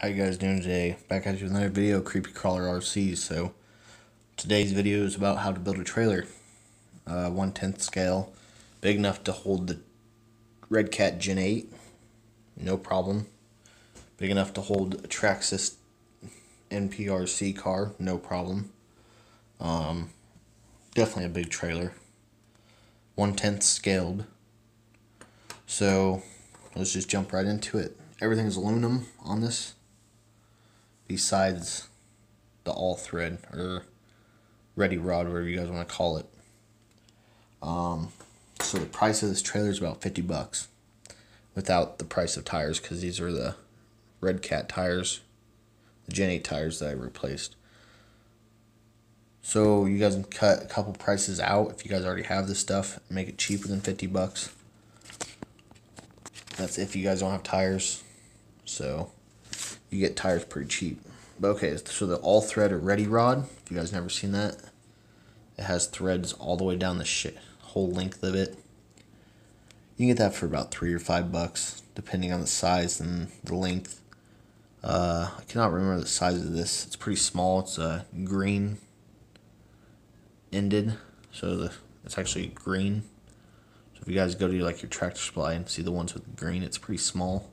How you guys doing today? Back at you with another video, Creepy Crawler RC. So today's video is about how to build a trailer. Uh, one tenth scale, big enough to hold the Redcat Gen 8, no problem. Big enough to hold a Traxxas NPRC car, no problem. Um, definitely a big trailer. One tenth scaled. So let's just jump right into it. Everything's aluminum on this besides the all thread or ready rod, whatever you guys want to call it. Um, so the price of this trailer is about 50 bucks without the price of tires because these are the Redcat tires, the Gen 8 tires that I replaced. So you guys can cut a couple prices out if you guys already have this stuff, make it cheaper than 50 bucks. That's if you guys don't have tires. So you get tires pretty cheap. But okay, so the all thread or ready rod, if you guys never seen that, it has threads all the way down the whole length of it. You can get that for about three or five bucks, depending on the size and the length. Uh, I cannot remember the size of this. It's pretty small. It's a uh, green ended, so the it's actually green. So if you guys go to like your tractor supply and see the ones with green, it's pretty small.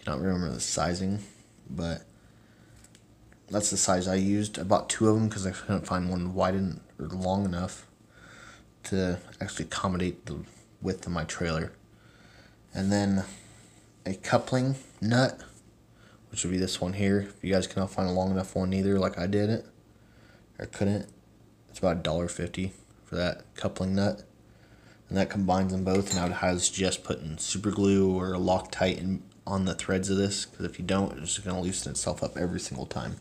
I cannot remember the sizing, but that's the size I used. I bought two of them because I couldn't find one wide and, or long enough to actually accommodate the width of my trailer. And then a coupling nut, which would be this one here. If you guys cannot find a long enough one either, like I did it, or couldn't, it's about $1.50 for that coupling nut. And that combines them both, and I would highly suggest putting super glue or Loctite in, on the threads of this, because if you don't, it's just going to loosen itself up every single time.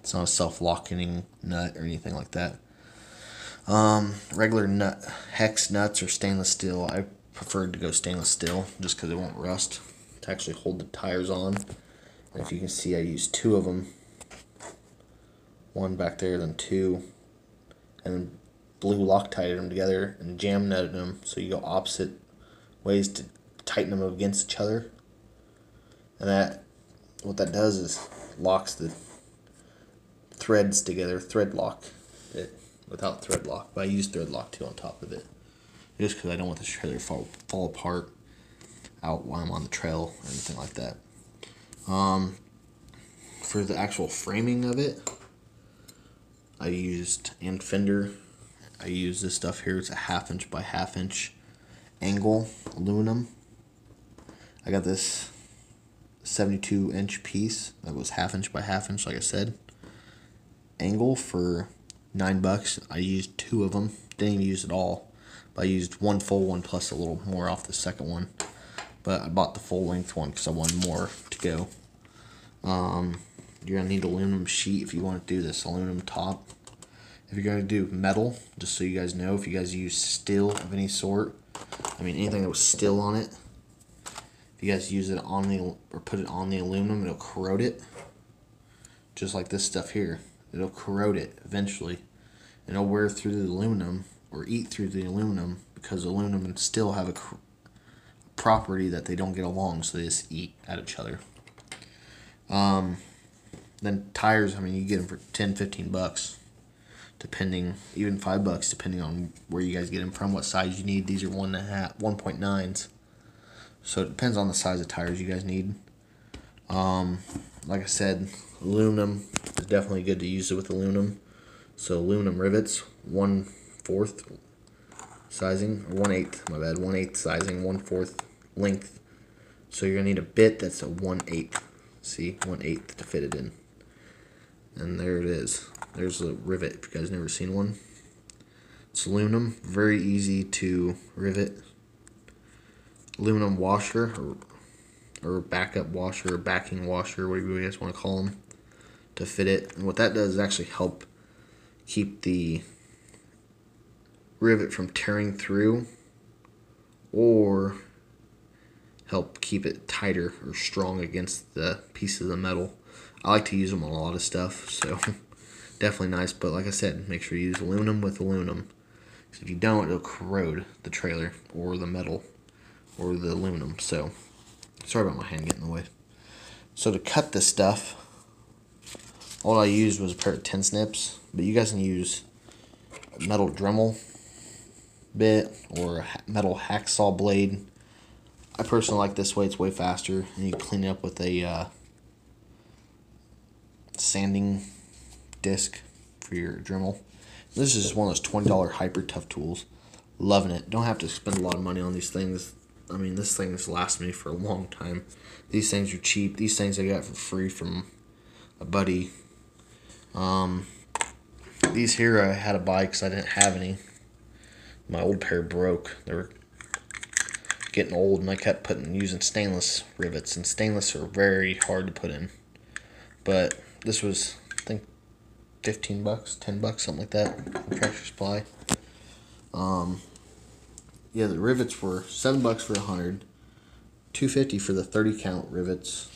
It's not a self-locking nut or anything like that. Um, regular nut hex nuts or stainless steel. I preferred to go stainless steel just because it won't rust to actually hold the tires on. And if you can see, I used two of them. One back there, then two, and blue Loctited them together and jam nutted them so you go opposite ways to tighten them against each other. And that, what that does is locks the threads together, thread lock it without thread lock, but I use thread lock too on top of it, just because I don't want the trailer to fall fall apart out while I'm on the trail or anything like that. Um, for the actual framing of it, I used and fender. I use this stuff here. It's a half inch by half inch angle aluminum. I got this 72 inch piece that was half inch by half inch, like I said angle for nine bucks. I used two of them. Didn't even use it all. But I used one full one plus a little more off the second one. But I bought the full length one because I wanted more to go. Um, you're going to need aluminum sheet if you want to do this aluminum top. If you're going to do metal, just so you guys know, if you guys use steel of any sort, I mean anything that was steel on it, you guys use it on the, or put it on the aluminum, it'll corrode it. Just like this stuff here it'll corrode it eventually. And it'll wear through the aluminum or eat through the aluminum because aluminum still have a property that they don't get along, so they just eat at each other. Um, then tires, I mean, you get them for 10, 15 bucks, depending, even five bucks, depending on where you guys get them from, what size you need. These are one and a half, 1.9s. So it depends on the size of tires you guys need. Um, like I said, aluminum is definitely good to use it with aluminum. So aluminum rivets, one fourth sizing, or one eighth, my bad, one eighth sizing, one fourth length. So you're gonna need a bit that's a one eighth. See, one eighth to fit it in. And there it is. There's a rivet. If you guys never seen one, it's aluminum, very easy to rivet. Aluminum washer or or backup washer or backing washer, whatever you guys want to call them, to fit it. And what that does is actually help keep the rivet from tearing through or help keep it tighter or strong against the pieces of metal. I like to use them on a lot of stuff, so definitely nice. But like I said, make sure you use aluminum with aluminum. Because if you don't, it'll corrode the trailer or the metal or the aluminum. So Sorry about my hand getting in the way. So to cut this stuff, all I used was a pair of tin snips, but you guys can use a metal Dremel bit or a metal hacksaw blade. I personally like this way; it's way faster, and you clean it up with a uh, sanding disc for your Dremel. This is just one of those twenty dollar hyper tough tools. Loving it. Don't have to spend a lot of money on these things. I mean, this thing has lasted me for a long time. These things are cheap. These things I got for free from a buddy. Um, these here I had to buy because I didn't have any. My old pair broke. They were getting old, and I kept putting using stainless rivets, and stainless are very hard to put in. But this was, I think, fifteen bucks, ten bucks, something like that. Tractor Supply. Um, yeah, the rivets were seven bucks for a hundred, two fifty for the thirty count rivets.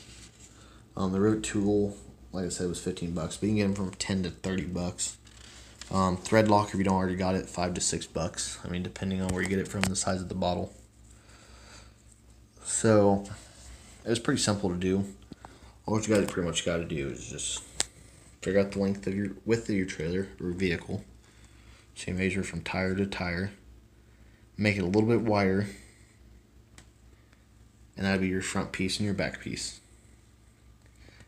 Um, the rivet tool, like I said, was fifteen bucks, but you can get them from ten to thirty bucks. Um, thread lock, if you don't already got it, five to six bucks. I mean, depending on where you get it from, the size of the bottle. So, it was pretty simple to do. All you guys pretty much got to do is just figure out the length of your width of your trailer or vehicle. You measure from tire to tire. Make it a little bit wider. And that'll be your front piece and your back piece.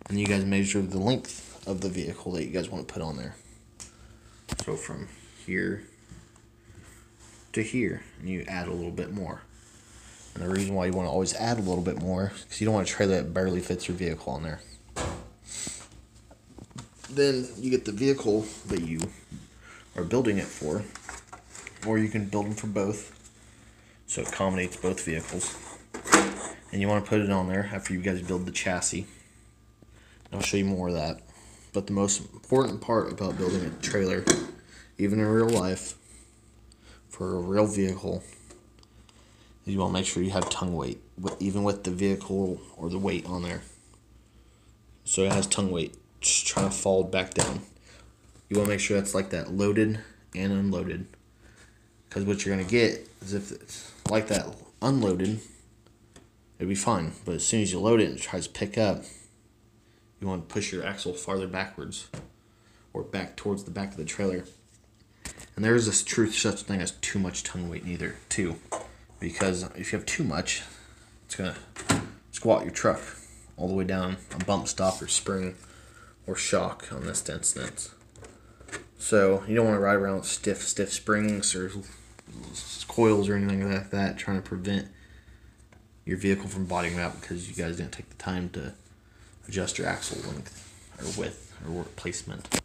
And you guys measure the length of the vehicle that you guys want to put on there. So from here to here, and you add a little bit more. And the reason why you want to always add a little bit more is because you don't want a trailer that barely fits your vehicle on there. Then you get the vehicle that you are building it for, or you can build them for both, so it accommodates both vehicles. And you want to put it on there after you guys build the chassis. And I'll show you more of that. But the most important part about building a trailer, even in real life, for a real vehicle, is you want to make sure you have tongue weight, even with the vehicle or the weight on there. So it has tongue weight, just trying to fall back down. You want to make sure that's like that, loaded and unloaded. Because what you're going to get is if it's like that, unloaded, it'd be fine. But as soon as you load it and it tries to pick up, you want to push your axle farther backwards or back towards the back of the trailer. And there is this truth such thing as too much tongue weight neither too. Because if you have too much, it's gonna squat your truck all the way down a bump stop or spring or shock on this instance. So you don't want to ride around with stiff, stiff springs or coils or anything like that, trying to prevent your vehicle from bottoming out because you guys didn't take the time to adjust your axle length or width or placement.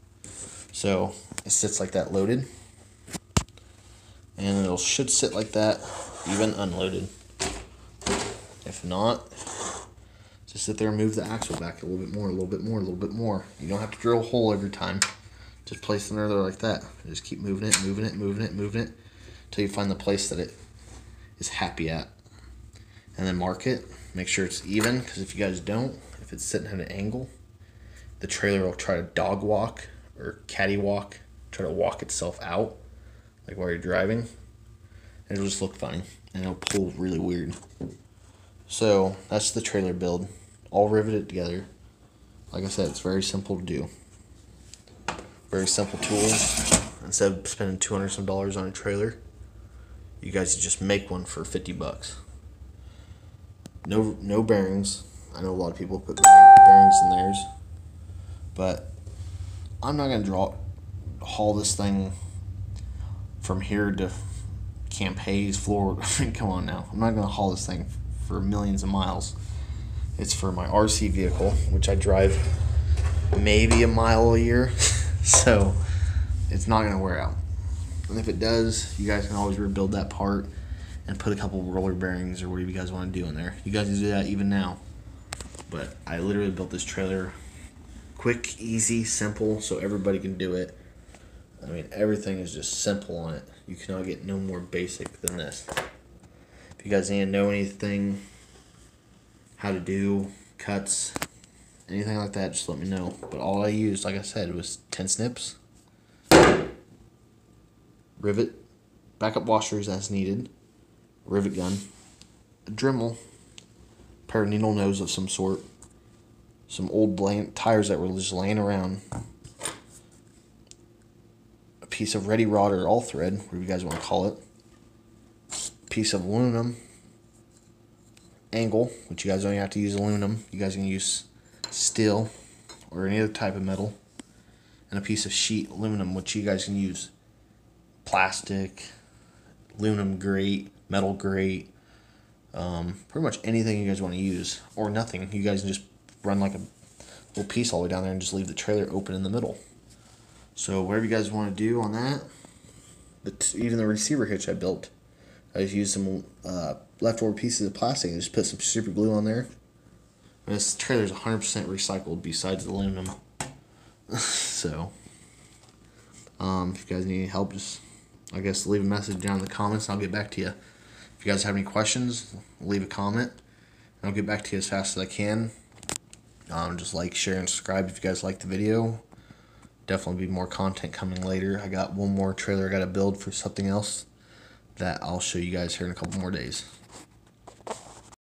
So it sits like that loaded, and it should sit like that even unloaded. If not, just sit there and move the axle back a little bit more, a little bit more, a little bit more. You don't have to drill a hole every time. Just place it there like that. Just keep moving it, moving it, moving it, moving it, until you find the place that it is happy at. And then mark it. Make sure it's even, because if you guys don't, if it's sitting at an angle, the trailer will try to dog walk or caddy walk, try to walk itself out, like while you're driving. And it'll just look funny, and it'll pull really weird. So that's the trailer build, all riveted together. Like I said, it's very simple to do. Very simple tools. Instead of spending two hundred some dollars on a trailer, you guys just make one for fifty bucks. No, no bearings. I know a lot of people put bearings in theirs, but I'm not gonna draw haul this thing from here to Camp Hayes, Florida. Come on now, I'm not gonna haul this thing for millions of miles. It's for my RC vehicle, which I drive maybe a mile a year, so it's not gonna wear out. And if it does, you guys can always rebuild that part and put a couple roller bearings or whatever you guys want to do in there. You guys can do that even now. But I literally built this trailer quick, easy, simple, so everybody can do it. I mean, everything is just simple on it. You cannot get no more basic than this. If you guys to know anything, how to do cuts, anything like that, just let me know. But all I used, like I said, was tin snips, rivet, backup washers as needed, rivet gun, a Dremel, pair of needle nose of some sort, some old tires that were just laying around, a piece of ready rod or all thread, whatever you guys want to call it, piece of aluminum, angle, which you guys don't have to use aluminum, you guys can use steel or any other type of metal, and a piece of sheet aluminum, which you guys can use plastic, aluminum grate, metal grate, um, pretty much anything you guys want to use, or nothing. You guys can just run like a little piece all the way down there and just leave the trailer open in the middle. So whatever you guys want to do on that, but even the receiver hitch I built, I just used some uh, leftover pieces of plastic and just put some super glue on there. And this trailer is 100% recycled besides the aluminum. so, um, if you guys need any help, just I guess leave a message down in the comments I'll get back to you. If you guys have any questions, leave a comment. I'll get back to you as fast as I can. Um, just like, share, and subscribe if you guys like the video. Definitely be more content coming later. I got one more trailer I got to build for something else that I'll show you guys here in a couple more days.